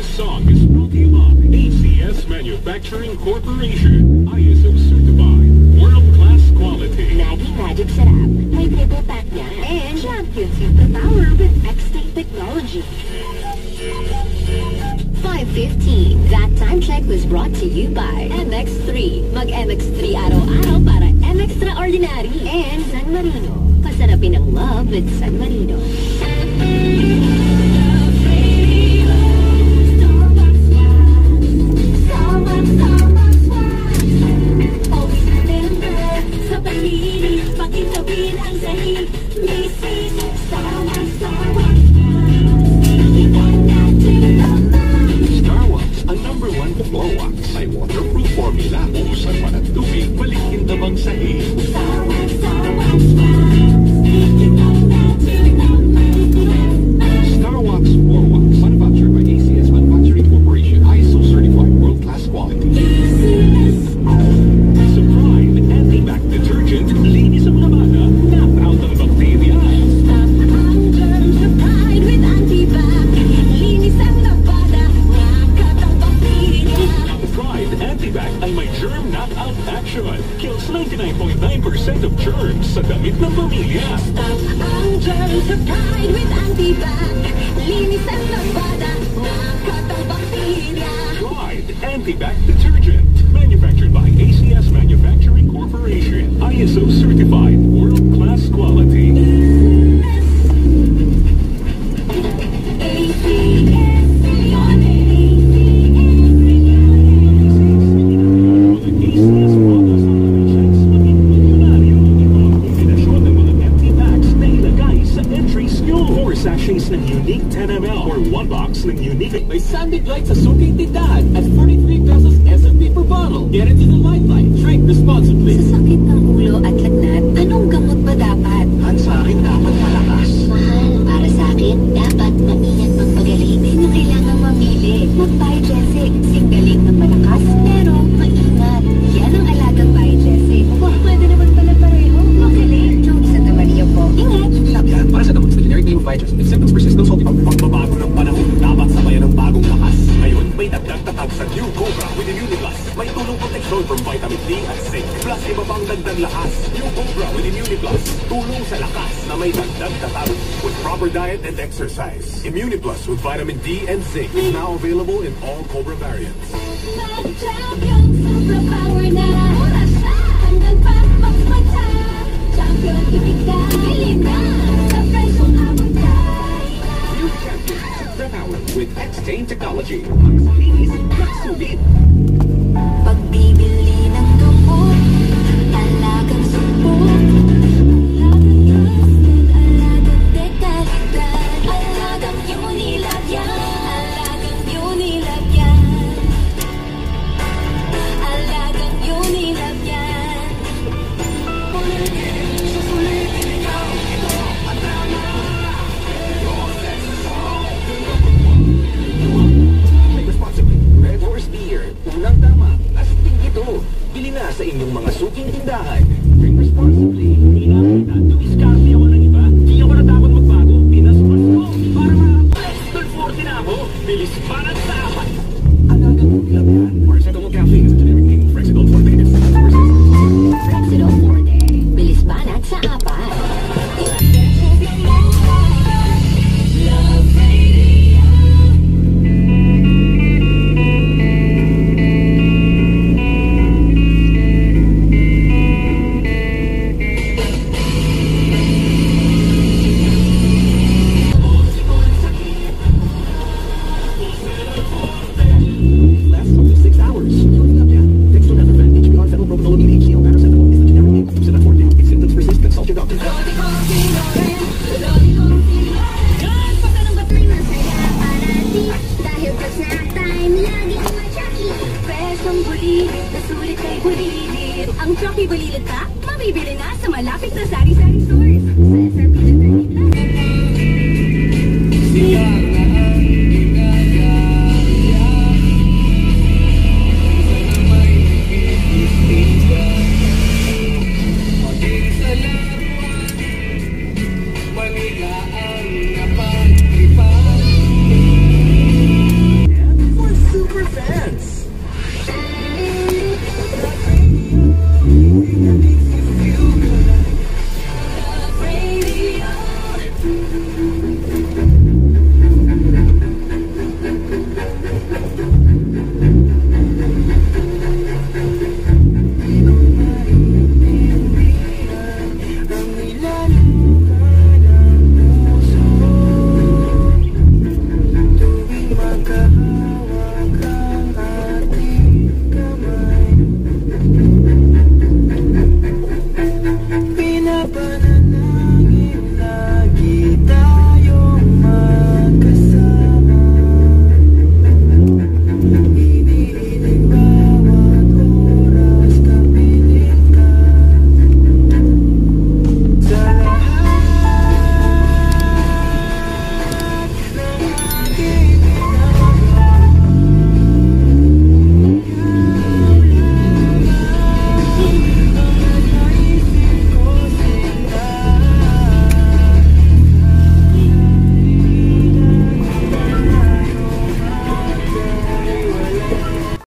This song is brought to you by ACS Manufacturing Corporation. ISO certified. World-class quality. Now be magic set up. And champions superpower the power with X-State technology. 5.15. That time check was brought to you by MX3. Mag-MX3 araw-araw para MX Extraordinary and San Marino. Pasarapin ang love with San Marino. Glide anti-back detergent, manufactured by ACS Manufacturing Corporation. ISO certified. Andy Pike versucht, Elastic, plus iba pang dagdag lakas. New Cobra with Immuniplus, tulong sa lakas na may dagdag tatawid with proper diet and exercise. Immuniplus with vitamin D and zinc is now available in all Cobra variants. With X-Chain Technology. Mas linis, mas sulit. Pagbibili.